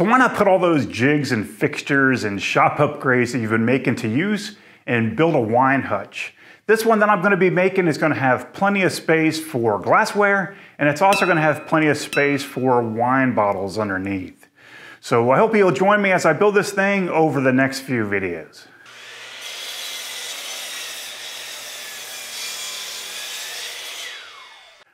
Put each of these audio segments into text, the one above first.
So why not put all those jigs and fixtures and shop upgrades that you've been making to use and build a wine hutch? This one that I'm gonna be making is gonna have plenty of space for glassware, and it's also gonna have plenty of space for wine bottles underneath. So I hope you'll join me as I build this thing over the next few videos.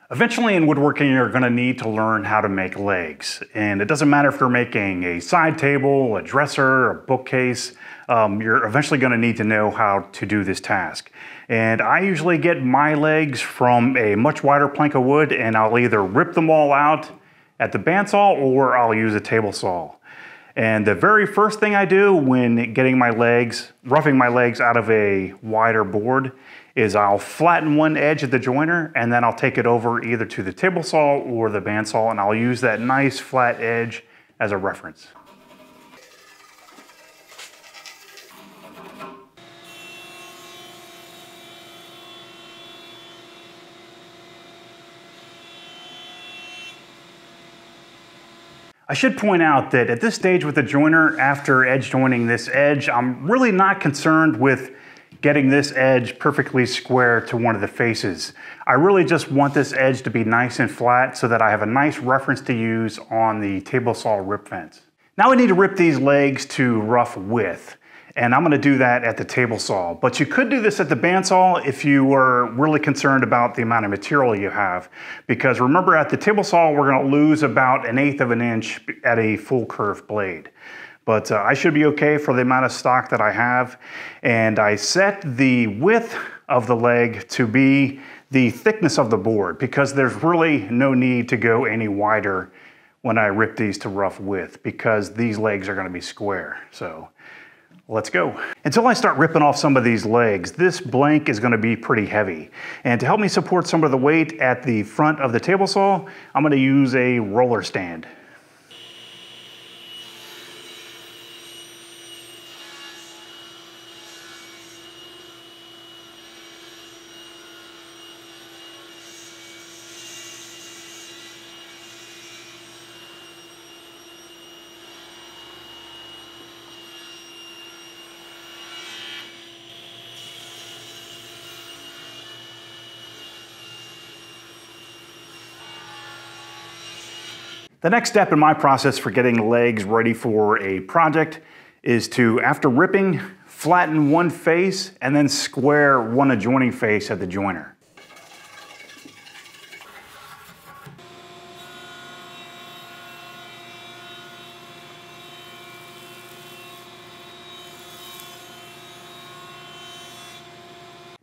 Eventually in woodworking, you're gonna need to learn how to make legs. And it doesn't matter if you're making a side table, a dresser, a bookcase, um, you're eventually gonna need to know how to do this task. And I usually get my legs from a much wider plank of wood and I'll either rip them all out at the bandsaw or I'll use a table saw. And the very first thing I do when getting my legs, roughing my legs out of a wider board is I'll flatten one edge of the jointer and then I'll take it over either to the table saw or the bandsaw and I'll use that nice flat edge as a reference. I should point out that at this stage with the jointer, after edge joining this edge, I'm really not concerned with getting this edge perfectly square to one of the faces. I really just want this edge to be nice and flat so that I have a nice reference to use on the table saw rip fence. Now we need to rip these legs to rough width. And I'm gonna do that at the table saw. But you could do this at the bandsaw if you were really concerned about the amount of material you have. Because remember at the table saw, we're gonna lose about an eighth of an inch at a full kerf blade but uh, I should be okay for the amount of stock that I have. And I set the width of the leg to be the thickness of the board because there's really no need to go any wider when I rip these to rough width because these legs are gonna be square. So let's go. Until I start ripping off some of these legs, this blank is gonna be pretty heavy. And to help me support some of the weight at the front of the table saw, I'm gonna use a roller stand. The next step in my process for getting legs ready for a project is to, after ripping, flatten one face and then square one adjoining face at the jointer.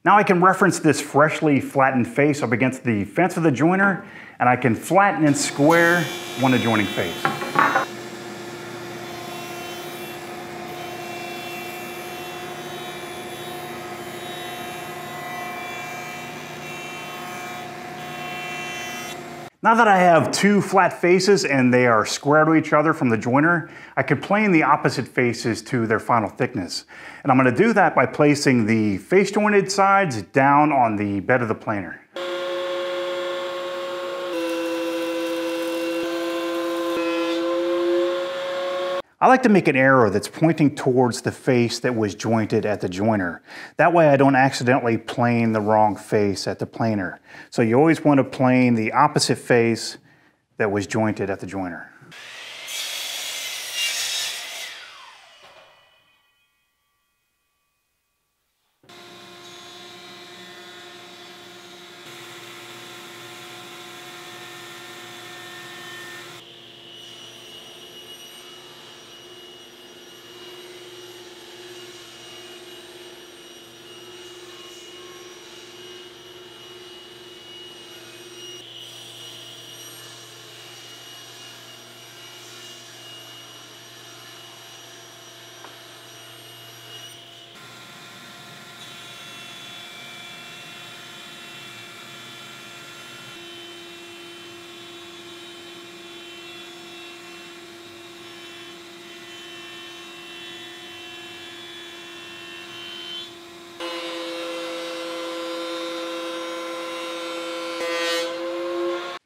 Now I can reference this freshly flattened face up against the fence of the jointer, and I can flatten and square one adjoining face. Now that I have two flat faces and they are square to each other from the jointer, I can plane the opposite faces to their final thickness. And I'm gonna do that by placing the face jointed sides down on the bed of the planer. I like to make an arrow that's pointing towards the face that was jointed at the jointer. That way I don't accidentally plane the wrong face at the planer. So you always want to plane the opposite face that was jointed at the jointer.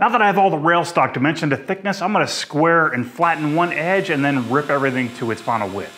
Now that I have all the rail stock dimension to thickness, I'm gonna square and flatten one edge and then rip everything to its final width.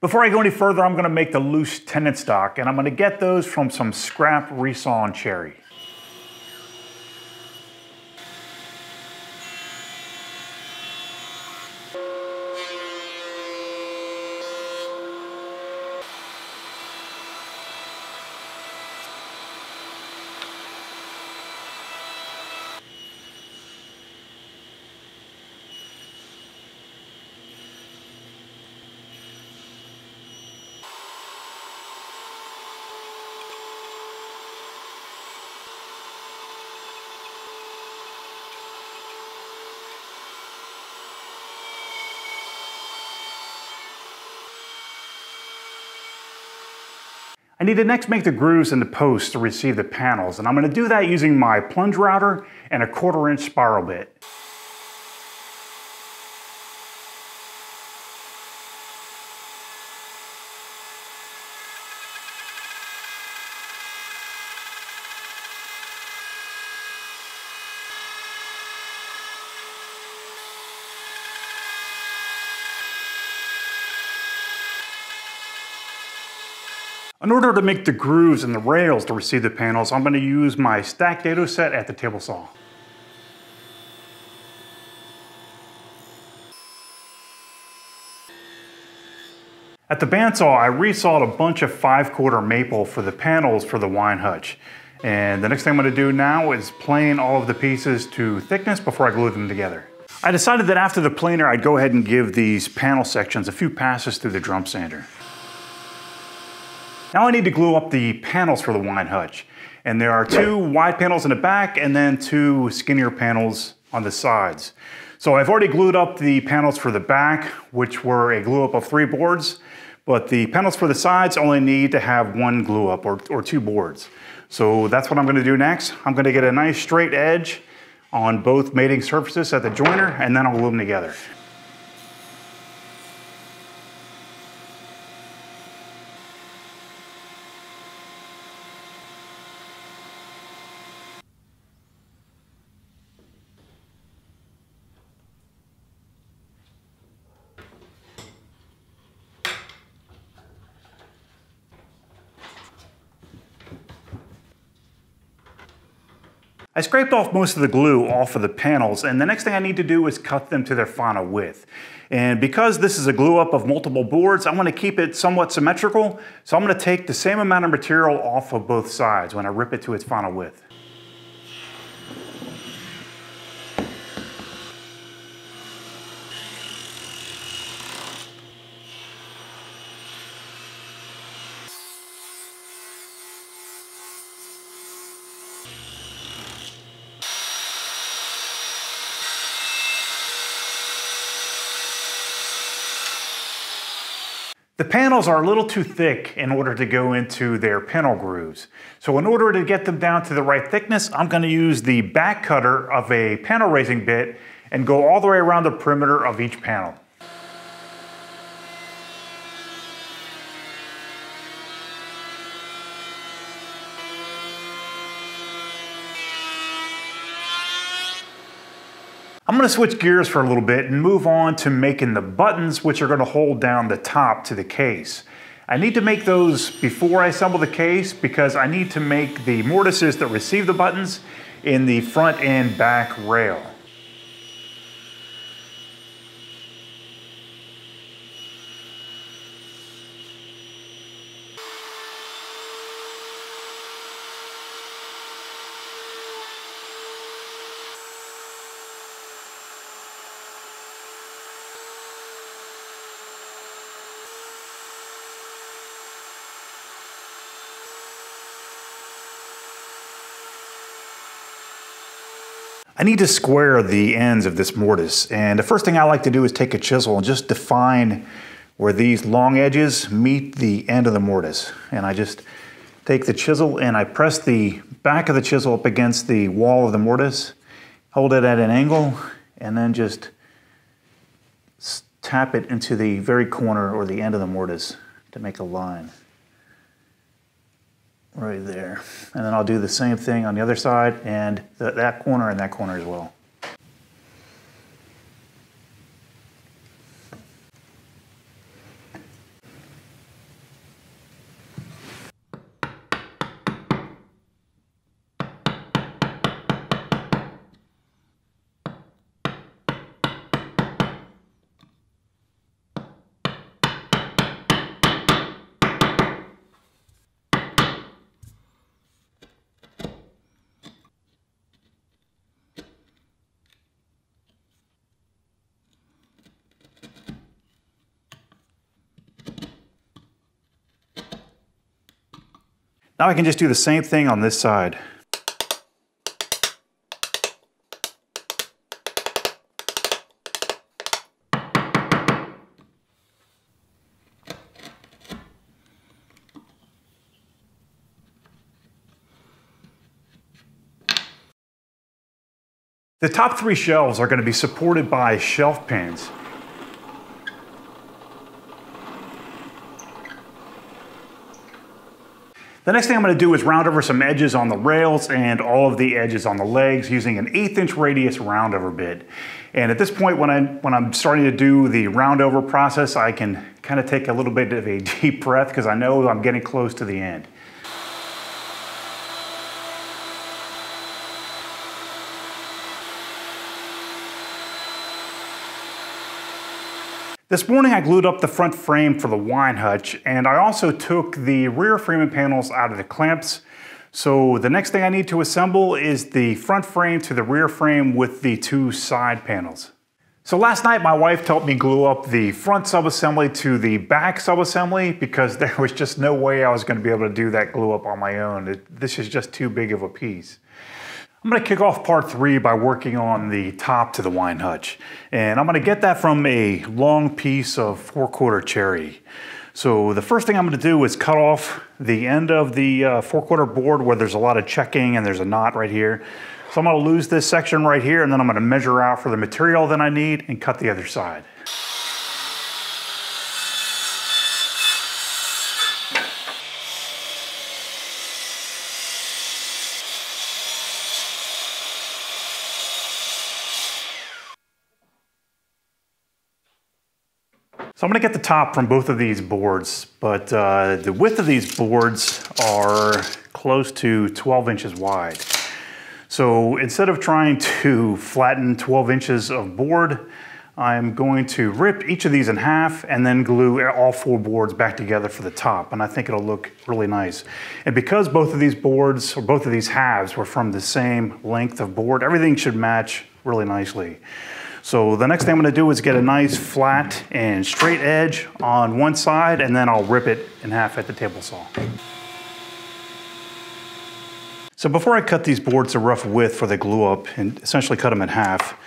Before I go any further, I'm gonna make the loose tenon stock, and I'm gonna get those from some scrap resawn cherry. I need to next make the grooves in the posts to receive the panels, and I'm gonna do that using my plunge router and a quarter inch spiral bit. In order to make the grooves and the rails to receive the panels, I'm going to use my stack dado set at the table saw. At the bandsaw, I resawed a bunch of 5 quarter maple for the panels for the wine hutch. And the next thing I'm gonna do now is plane all of the pieces to thickness before I glue them together. I decided that after the planer, I'd go ahead and give these panel sections a few passes through the drum sander. Now I need to glue up the panels for the wine hutch. And there are two wide panels in the back and then two skinnier panels on the sides. So I've already glued up the panels for the back, which were a glue up of three boards, but the panels for the sides only need to have one glue up or, or two boards. So that's what I'm gonna do next. I'm gonna get a nice straight edge on both mating surfaces at the jointer and then I'll glue them together. I scraped off most of the glue off of the panels and the next thing I need to do is cut them to their final width. And because this is a glue up of multiple boards, I'm gonna keep it somewhat symmetrical. So I'm gonna take the same amount of material off of both sides when I rip it to its final width. The panels are a little too thick in order to go into their panel grooves. So in order to get them down to the right thickness, I'm gonna use the back cutter of a panel raising bit and go all the way around the perimeter of each panel. Gonna switch gears for a little bit and move on to making the buttons which are gonna hold down the top to the case. I need to make those before I assemble the case because I need to make the mortises that receive the buttons in the front and back rail. I need to square the ends of this mortise. And the first thing I like to do is take a chisel and just define where these long edges meet the end of the mortise. And I just take the chisel and I press the back of the chisel up against the wall of the mortise, hold it at an angle, and then just tap it into the very corner or the end of the mortise to make a line right there. And then I'll do the same thing on the other side and th that corner and that corner as well. Now I can just do the same thing on this side. The top three shelves are going to be supported by shelf pins. The next thing I'm gonna do is round over some edges on the rails and all of the edges on the legs using an eighth inch radius round over bit. And at this point, when, I, when I'm starting to do the round over process, I can kind of take a little bit of a deep breath because I know I'm getting close to the end. This morning I glued up the front frame for the wine hutch and I also took the rear framing panels out of the clamps. So the next thing I need to assemble is the front frame to the rear frame with the two side panels. So last night my wife helped me glue up the front subassembly to the back subassembly because there was just no way I was going to be able to do that glue up on my own. It, this is just too big of a piece. I'm gonna kick off part three by working on the top to the wine hutch. And I'm gonna get that from a long piece of four quarter cherry. So the first thing I'm gonna do is cut off the end of the uh, four quarter board where there's a lot of checking and there's a knot right here. So I'm gonna lose this section right here and then I'm gonna measure out for the material that I need and cut the other side. So I'm gonna get the top from both of these boards, but uh, the width of these boards are close to 12 inches wide. So instead of trying to flatten 12 inches of board, I'm going to rip each of these in half and then glue all four boards back together for the top. And I think it'll look really nice. And because both of these boards, or both of these halves were from the same length of board, everything should match really nicely. So the next thing I'm gonna do is get a nice flat and straight edge on one side and then I'll rip it in half at the table saw. So before I cut these boards a rough width for the glue up and essentially cut them in half,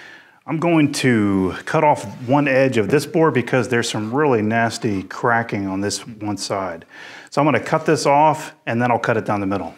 I'm going to cut off one edge of this board because there's some really nasty cracking on this one side. So I'm gonna cut this off and then I'll cut it down the middle.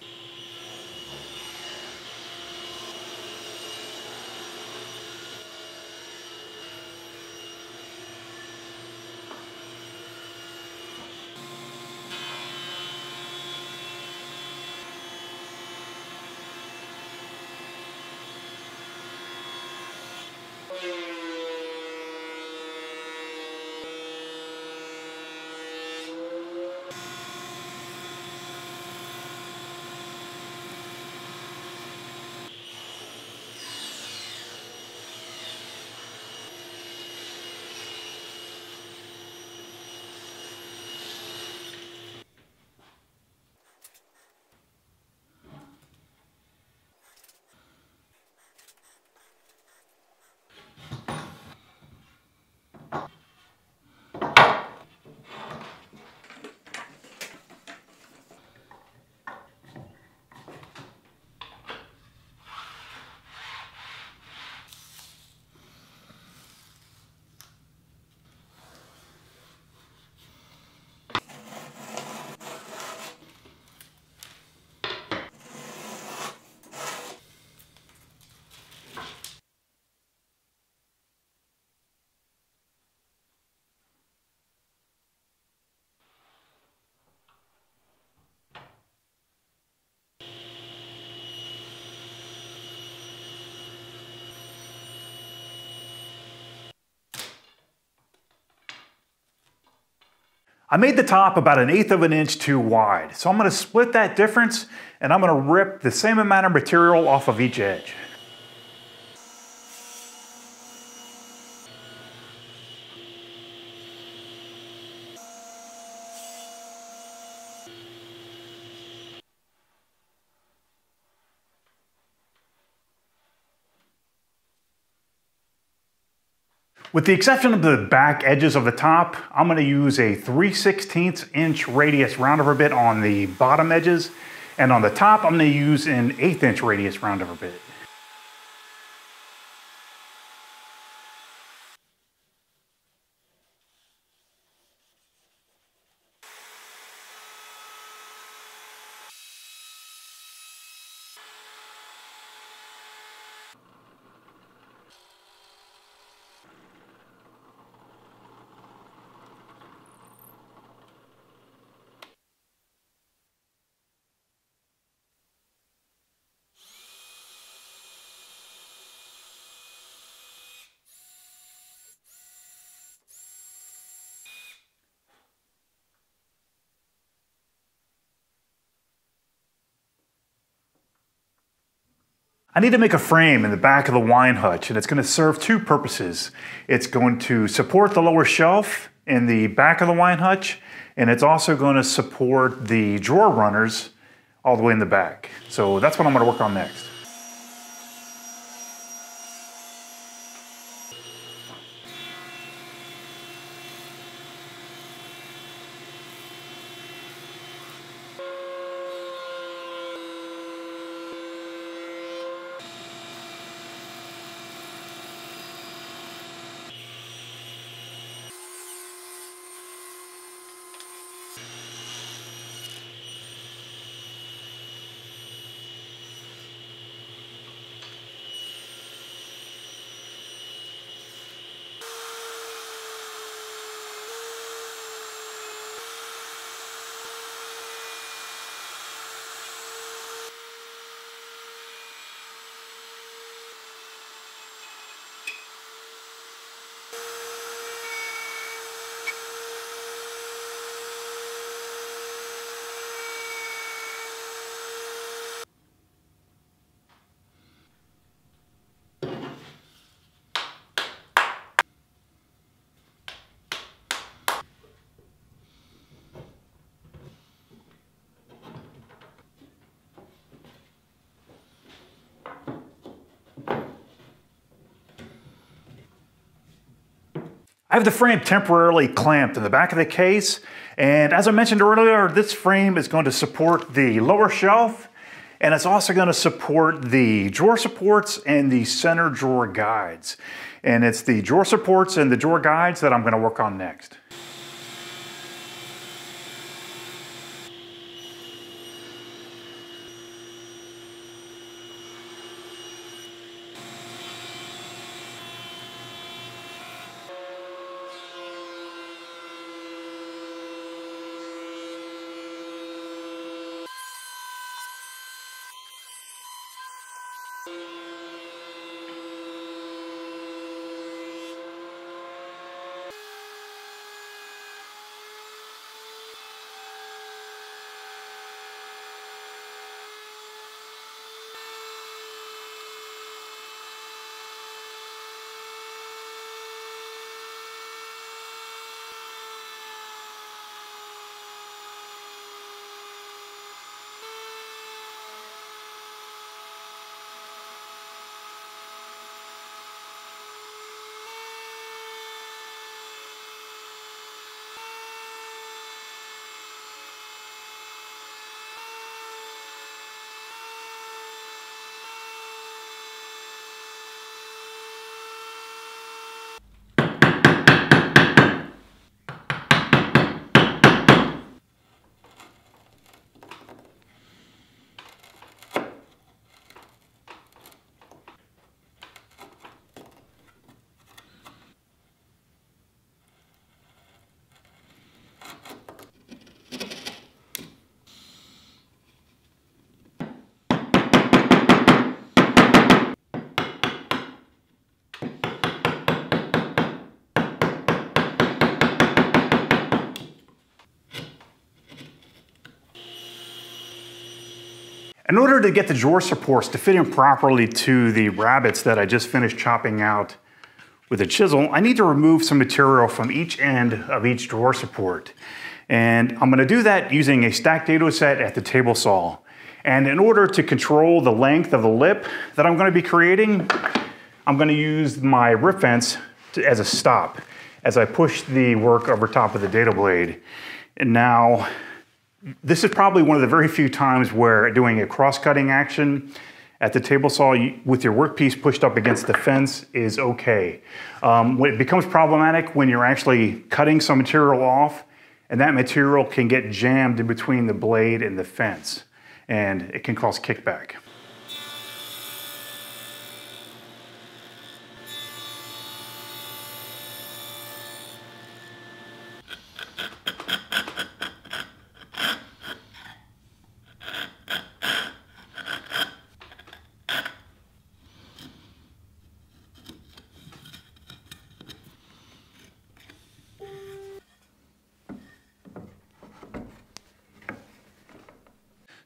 I made the top about an eighth of an inch too wide. So I'm gonna split that difference and I'm gonna rip the same amount of material off of each edge. With the exception of the back edges of the top, I'm gonna use a 3 16 inch radius roundover bit on the bottom edges. And on the top, I'm gonna use an eighth inch radius roundover bit. I need to make a frame in the back of the wine hutch and it's going to serve two purposes. It's going to support the lower shelf in the back of the wine hutch and it's also going to support the drawer runners all the way in the back. So that's what I'm going to work on next. I have the frame temporarily clamped in the back of the case. And as I mentioned earlier, this frame is going to support the lower shelf And it's also gonna support the drawer supports and the center drawer guides. And it's the drawer supports and the drawer guides that I'm gonna work on next. In order to get the drawer supports to fit in properly to the rabbets that I just finished chopping out with a chisel, I need to remove some material from each end of each drawer support. And I'm gonna do that using a stacked dado set at the table saw. And in order to control the length of the lip that I'm gonna be creating, I'm gonna use my rip fence to, as a stop as I push the work over top of the dado blade. And now this is probably one of the very few times where doing a cross-cutting action at the table saw with your workpiece pushed up against the fence is okay. Um, when it becomes problematic when you're actually cutting some material off and that material can get jammed in between the blade and the fence and it can cause kickback.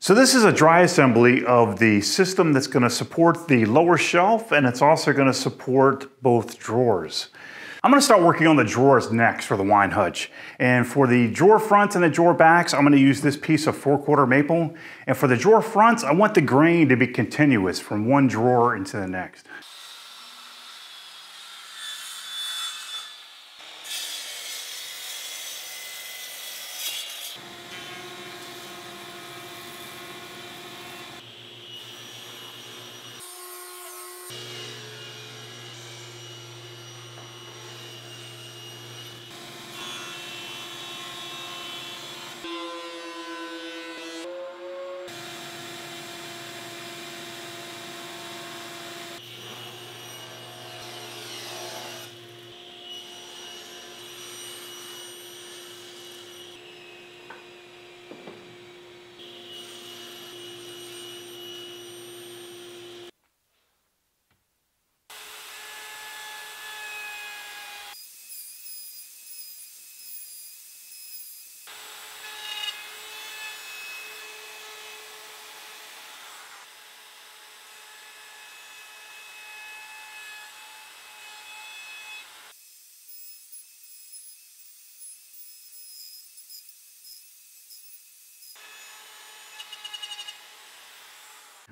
So this is a dry assembly of the system that's gonna support the lower shelf and it's also gonna support both drawers. I'm gonna start working on the drawers next for the wine hutch. And for the drawer fronts and the drawer backs, I'm gonna use this piece of four quarter maple. And for the drawer fronts, I want the grain to be continuous from one drawer into the next.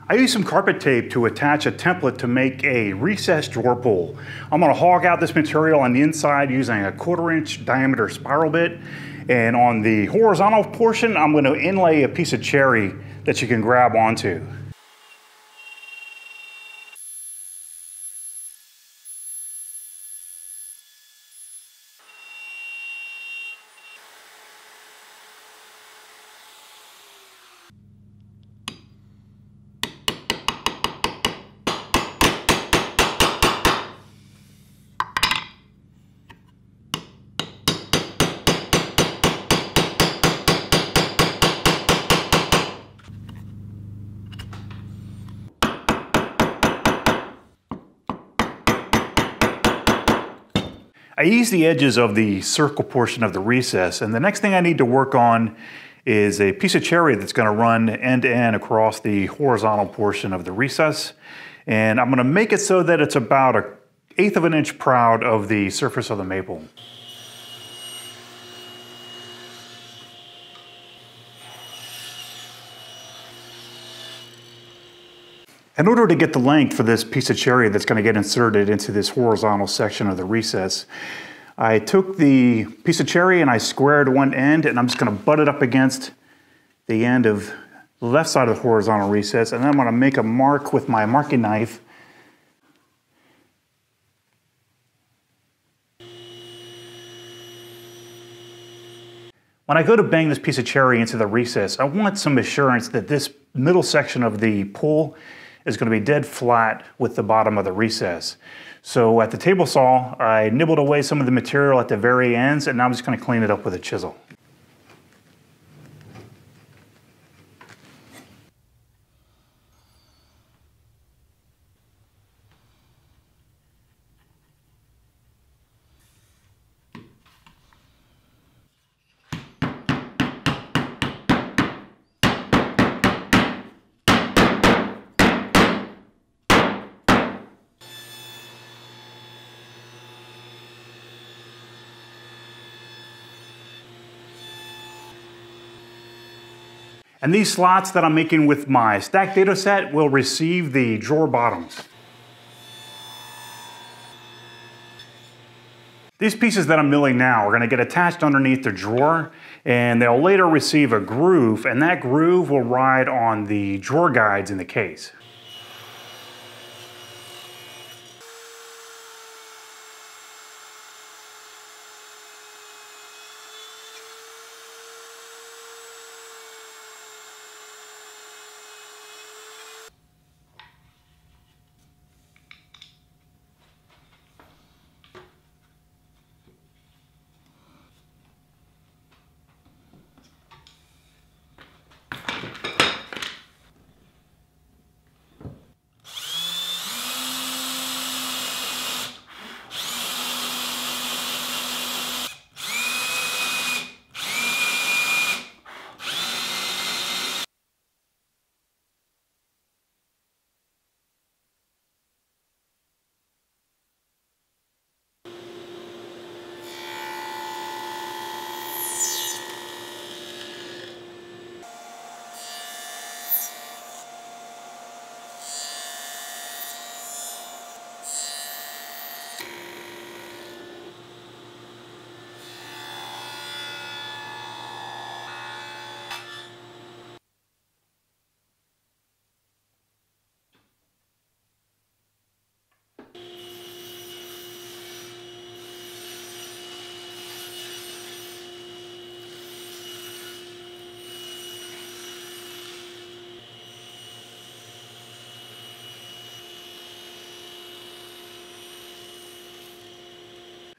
I used some carpet tape to attach a template to make a recessed drawer pull. I'm gonna hog out this material on the inside using a quarter inch diameter spiral bit. And on the horizontal portion, I'm gonna inlay a piece of cherry that you can grab onto. I ease the edges of the circle portion of the recess, and the next thing I need to work on is a piece of cherry that's gonna run end to end across the horizontal portion of the recess. And I'm gonna make it so that it's about an eighth of an inch proud of the surface of the maple. In order to get the length for this piece of cherry that's going to get inserted into this horizontal section of the recess, I took the piece of cherry and I squared one end and I'm just going to butt it up against the end of the left side of the horizontal recess and then I'm going to make a mark with my marking knife. When I go to bang this piece of cherry into the recess, I want some assurance that this middle section of the pull is going to be dead flat with the bottom of the recess. So at the table saw, I nibbled away some of the material at the very ends and now I'm just going to clean it up with a chisel. And these slots that I'm making with my stack dado set will receive the drawer bottoms. These pieces that I'm milling now are gonna get attached underneath the drawer and they'll later receive a groove and that groove will ride on the drawer guides in the case.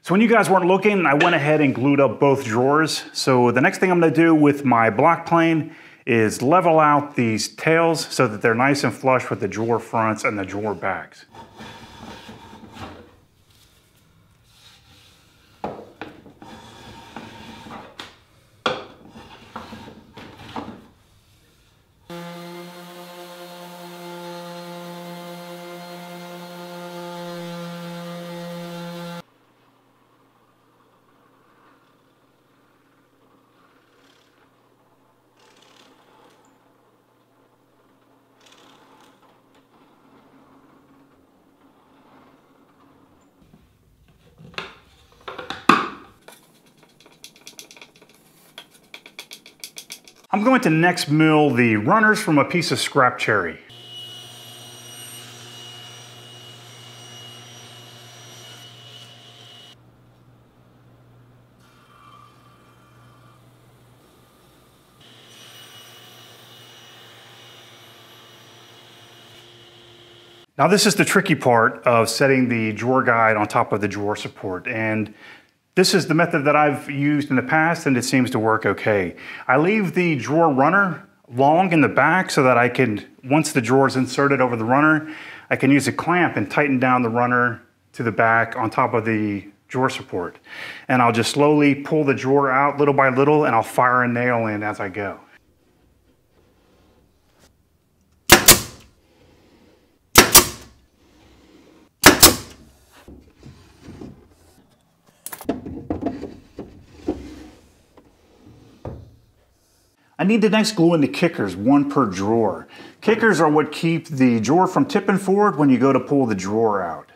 So when you guys weren't looking, I went ahead and glued up both drawers. So the next thing I'm gonna do with my block plane is level out these tails so that they're nice and flush with the drawer fronts and the drawer backs. I'm going to next mill the runners from a piece of scrap cherry. Now this is the tricky part of setting the drawer guide on top of the drawer support. And this is the method that I've used in the past and it seems to work okay. I leave the drawer runner long in the back so that I can, once the drawer is inserted over the runner, I can use a clamp and tighten down the runner to the back on top of the drawer support. And I'll just slowly pull the drawer out little by little and I'll fire a nail in as I go. I need the next glue in the kickers, one per drawer. Kickers are what keep the drawer from tipping forward when you go to pull the drawer out.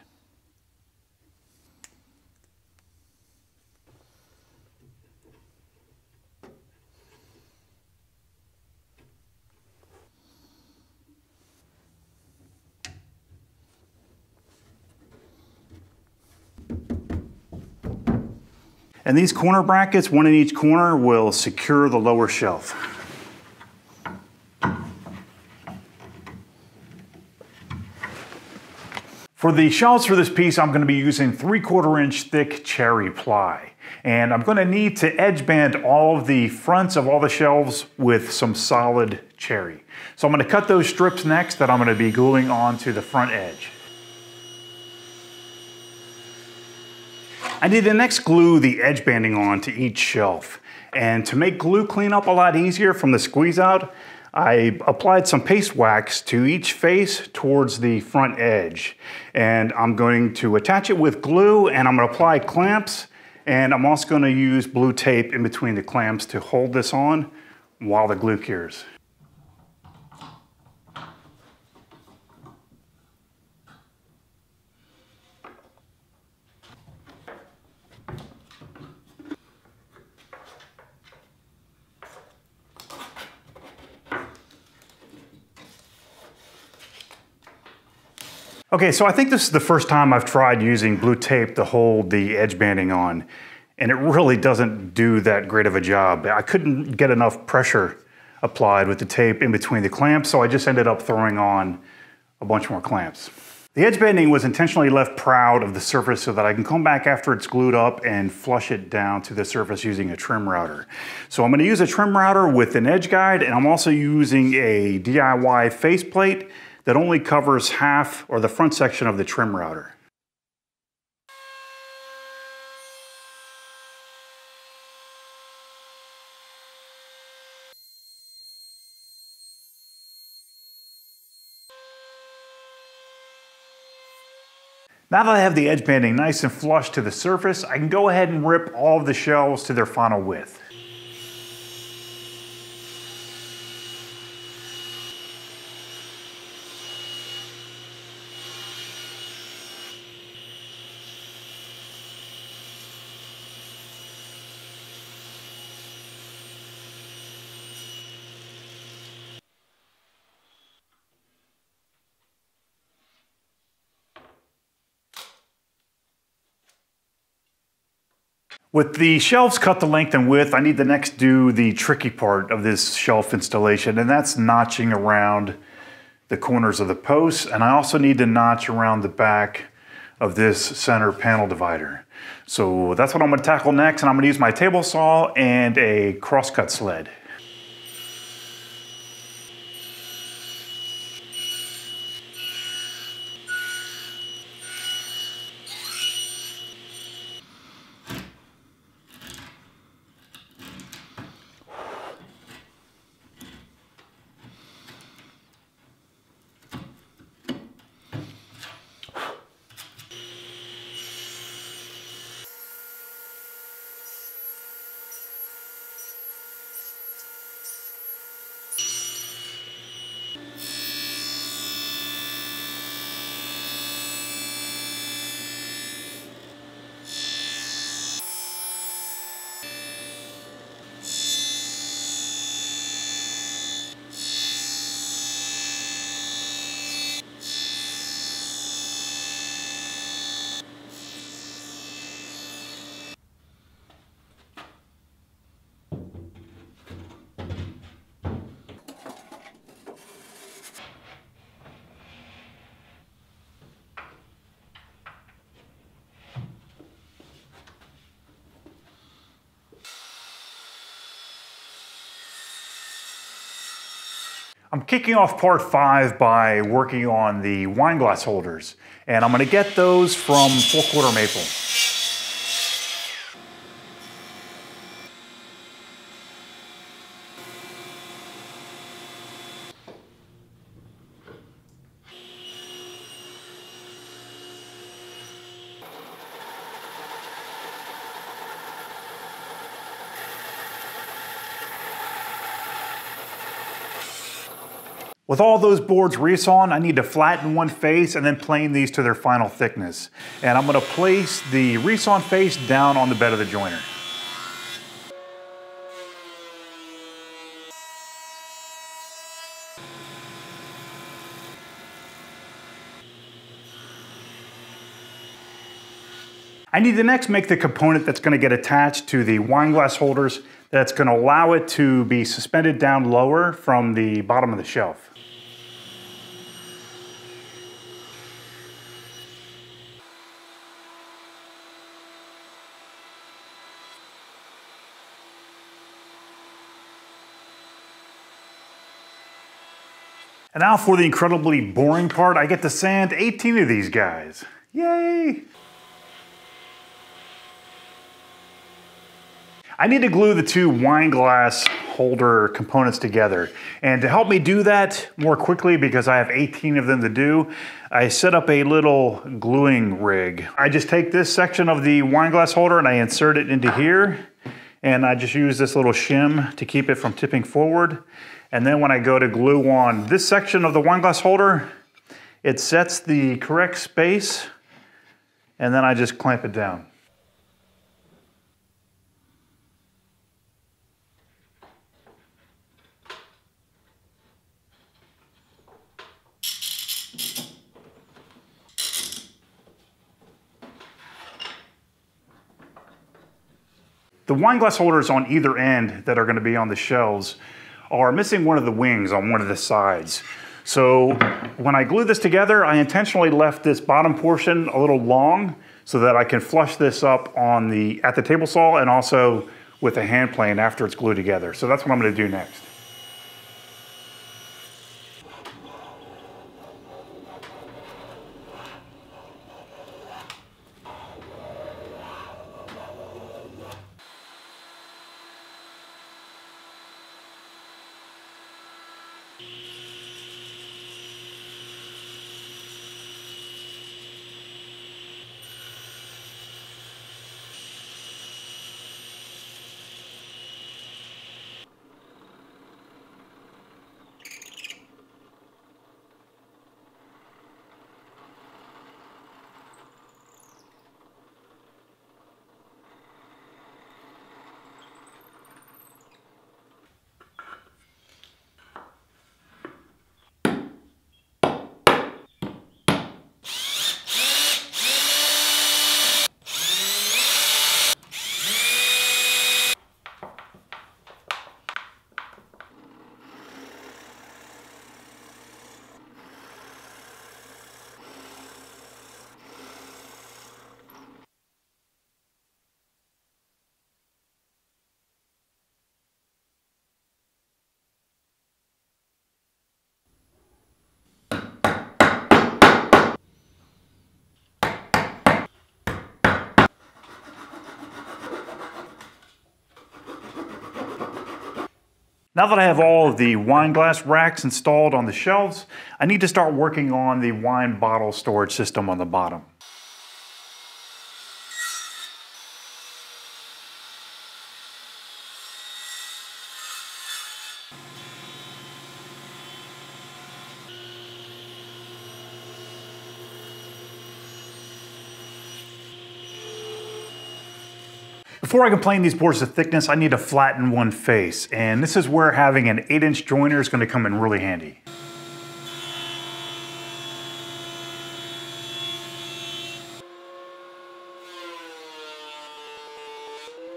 And these corner brackets, one in each corner, will secure the lower shelf. For the shelves for this piece, I'm gonna be using 3 quarter inch thick cherry ply. And I'm gonna need to edge band all of the fronts of all the shelves with some solid cherry. So I'm gonna cut those strips next that I'm gonna be gluing onto the front edge. I need to next glue the edge banding on to each shelf. And to make glue cleanup a lot easier from the squeeze out, I applied some paste wax to each face towards the front edge. And I'm going to attach it with glue and I'm gonna apply clamps and I'm also gonna use blue tape in between the clamps to hold this on while the glue cures. Okay, so I think this is the first time I've tried using blue tape to hold the edge banding on, and it really doesn't do that great of a job. I couldn't get enough pressure applied with the tape in between the clamps, so I just ended up throwing on a bunch more clamps. The edge banding was intentionally left proud of the surface so that I can come back after it's glued up and flush it down to the surface using a trim router. So I'm gonna use a trim router with an edge guide and I'm also using a DIY faceplate that only covers half or the front section of the trim router. Now that I have the edge banding nice and flush to the surface, I can go ahead and rip all of the shelves to their final width. With the shelves cut to length and width, I need to next do the tricky part of this shelf installation, and that's notching around the corners of the posts, and I also need to notch around the back of this center panel divider. So that's what I'm gonna tackle next, and I'm gonna use my table saw and a crosscut sled. I'm kicking off part five by working on the wine glass holders. And I'm gonna get those from Four Quarter Maple. With all those boards resawn, I need to flatten one face and then plane these to their final thickness. And I'm gonna place the resawn face down on the bed of the jointer. I need to next make the component that's gonna get attached to the wine glass holders that's gonna allow it to be suspended down lower from the bottom of the shelf. And now for the incredibly boring part, I get to sand 18 of these guys. Yay! I need to glue the two wine glass holder components together. And to help me do that more quickly, because I have 18 of them to do, I set up a little gluing rig. I just take this section of the wine glass holder and I insert it into here. And I just use this little shim to keep it from tipping forward. And then when I go to glue on this section of the wine glass holder, it sets the correct space and then I just clamp it down. The wine glass holders on either end that are gonna be on the shelves are missing one of the wings on one of the sides. So when I glue this together, I intentionally left this bottom portion a little long so that I can flush this up on the at the table saw and also with a hand plane after it's glued together. So that's what I'm gonna do next. Now that I have all of the wine glass racks installed on the shelves, I need to start working on the wine bottle storage system on the bottom. Before I can plane these boards to thickness, I need to flatten one face. And this is where having an 8 inch jointer is going to come in really handy.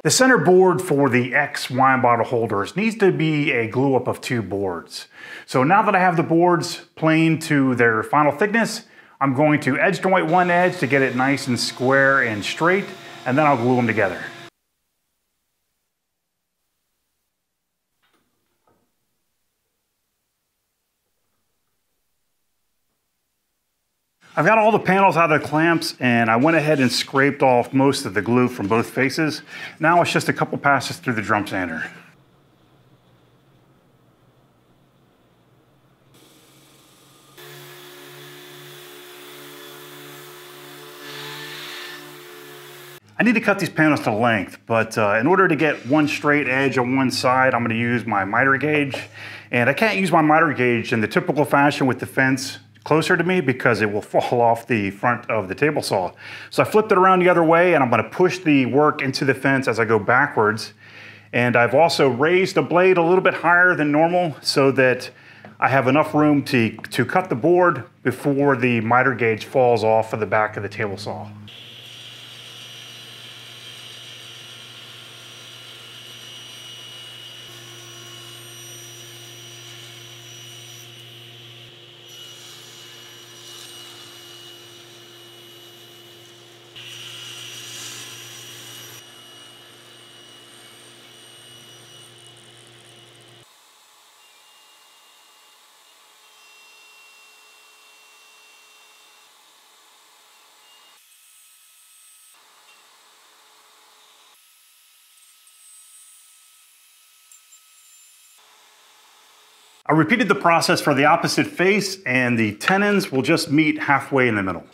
The center board for the X wine bottle holders needs to be a glue up of two boards. So now that I have the boards planed to their final thickness, I'm going to edge joint one edge to get it nice and square and straight, and then I'll glue them together. I've got all the panels out of the clamps and I went ahead and scraped off most of the glue from both faces. Now it's just a couple passes through the drum sander. I need to cut these panels to length, but uh, in order to get one straight edge on one side, I'm gonna use my miter gauge. And I can't use my miter gauge in the typical fashion with the fence closer to me because it will fall off the front of the table saw. So I flipped it around the other way and I'm gonna push the work into the fence as I go backwards. And I've also raised the blade a little bit higher than normal so that I have enough room to, to cut the board before the miter gauge falls off of the back of the table saw. I repeated the process for the opposite face and the tenons will just meet halfway in the middle.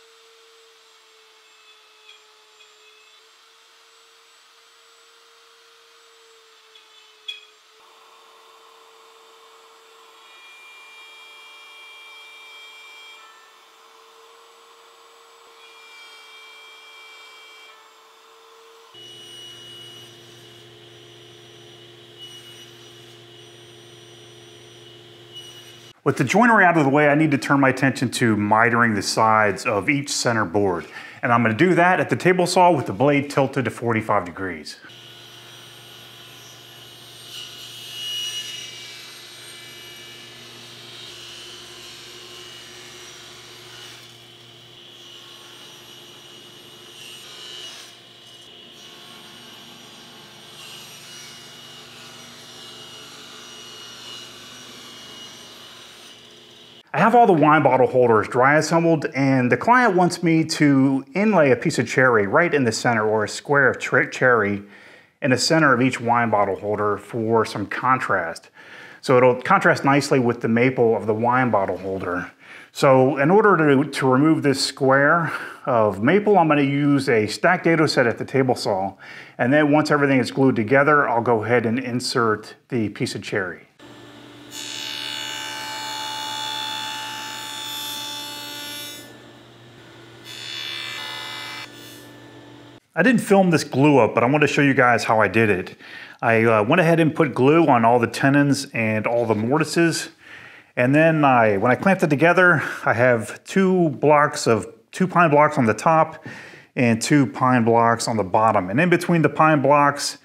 With the joinery out of the way, I need to turn my attention to mitering the sides of each center board. And I'm gonna do that at the table saw with the blade tilted to 45 degrees. Have all the wine bottle holders dry assembled and the client wants me to inlay a piece of cherry right in the center or a square of cherry in the center of each wine bottle holder for some contrast. So it'll contrast nicely with the maple of the wine bottle holder. So in order to, to remove this square of maple, I'm gonna use a stacked dado set at the table saw. And then once everything is glued together, I'll go ahead and insert the piece of cherry. I didn't film this glue up, but I want to show you guys how I did it. I uh, went ahead and put glue on all the tenons and all the mortises. And then I, when I clamped it together, I have two blocks of, two pine blocks on the top and two pine blocks on the bottom. And in between the pine blocks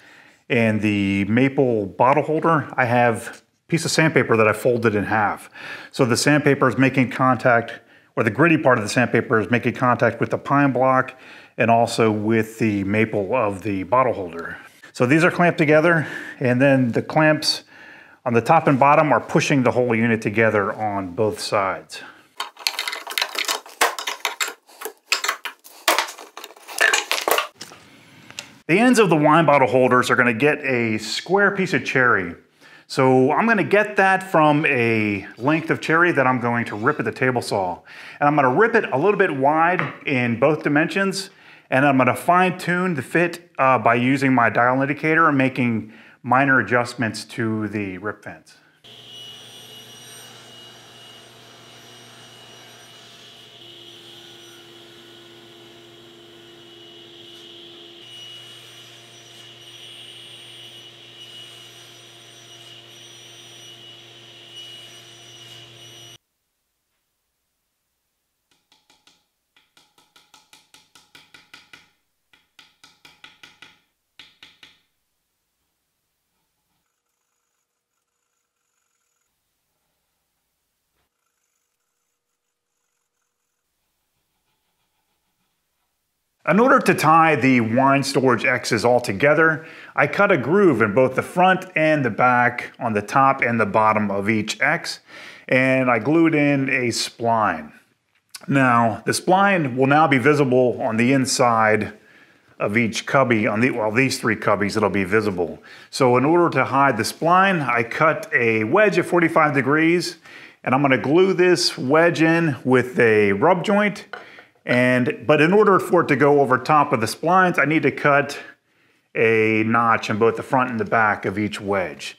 and the maple bottle holder, I have a piece of sandpaper that I folded in half. So the sandpaper is making contact, or the gritty part of the sandpaper is making contact with the pine block and also with the maple of the bottle holder. So these are clamped together and then the clamps on the top and bottom are pushing the whole unit together on both sides. The ends of the wine bottle holders are gonna get a square piece of cherry. So I'm gonna get that from a length of cherry that I'm going to rip at the table saw. And I'm gonna rip it a little bit wide in both dimensions and I'm gonna fine tune the fit uh, by using my dial indicator and making minor adjustments to the rip fence. In order to tie the wine storage X's all together, I cut a groove in both the front and the back on the top and the bottom of each X, and I glued in a spline. Now, the spline will now be visible on the inside of each cubby, on the, well, these three cubbies, it'll be visible. So in order to hide the spline, I cut a wedge at 45 degrees, and I'm gonna glue this wedge in with a rub joint, And, but in order for it to go over top of the splines, I need to cut a notch in both the front and the back of each wedge.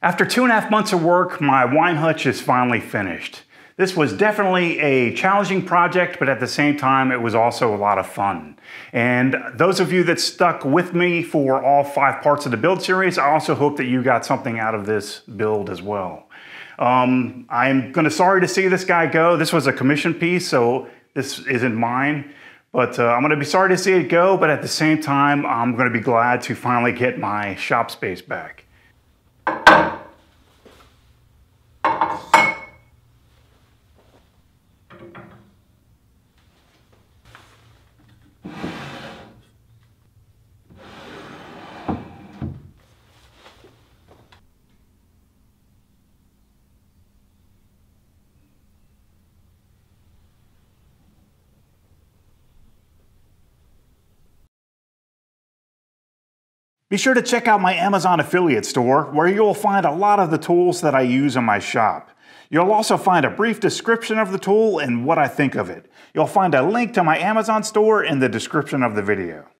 After two and a half months of work, my wine hutch is finally finished. This was definitely a challenging project, but at the same time, it was also a lot of fun. And those of you that stuck with me for all five parts of the build series, I also hope that you got something out of this build as well. Um, I'm gonna sorry to see this guy go. This was a commission piece, so this isn't mine. But uh, I'm gonna be sorry to see it go, but at the same time, I'm gonna be glad to finally get my shop space back. Be sure to check out my Amazon affiliate store where you'll find a lot of the tools that I use in my shop. You'll also find a brief description of the tool and what I think of it. You'll find a link to my Amazon store in the description of the video.